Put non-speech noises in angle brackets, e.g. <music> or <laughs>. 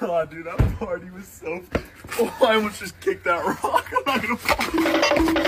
Oh, dude, that party was so. Oh, <laughs> I almost just kicked that rock. <laughs> I'm not gonna.